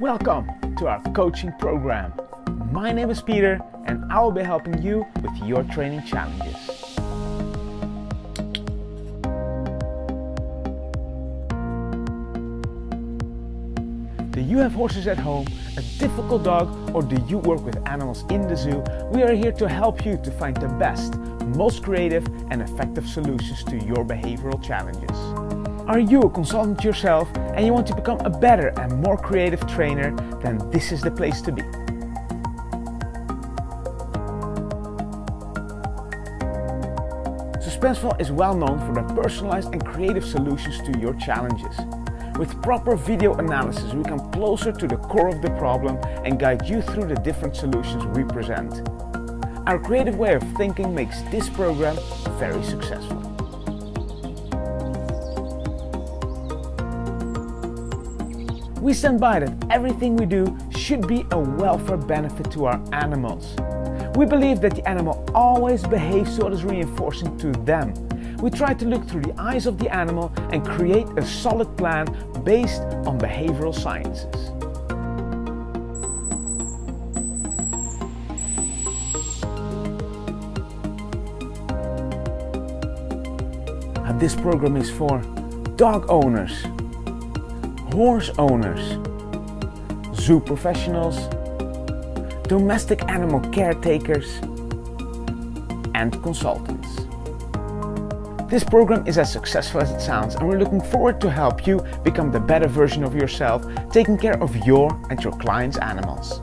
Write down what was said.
Welcome to our coaching program. My name is Peter and I will be helping you with your training challenges. Do you have horses at home, a difficult dog, or do you work with animals in the zoo? We are here to help you to find the best, most creative and effective solutions to your behavioral challenges. Are you a consultant yourself and you want to become a better and more creative trainer? Then this is the place to be. Zoospensefull is well known for their personalized and creative solutions to your challenges. With proper video analysis, we come closer to the core of the problem and guide you through the different solutions we present. Our creative way of thinking makes this program very successful. We stand by that everything we do should be a welfare benefit to our animals. We believe that the animal always behaves what is reinforcing to them. We try to look through the eyes of the animal and create a solid plan based on behavioral sciences. And this program is for dog owners, horse owners, zoo professionals, domestic animal caretakers, and consultants. This program is as successful as it sounds and we're looking forward to help you become the better version of yourself, taking care of your and your clients' animals.